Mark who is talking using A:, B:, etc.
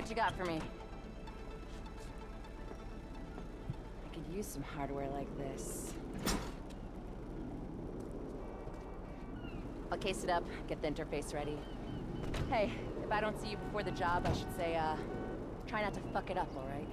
A: What you got for me? I could use some hardware like this. I'll case it up, get the interface ready. Hey, if I don't see you before the job, I should say, uh, try not to fuck it up, alright?